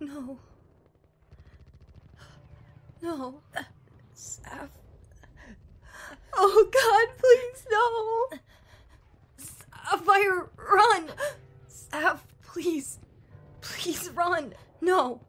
No. No. Saf. Oh god, please no. Sapphire, run. Saf! please. Please run. No.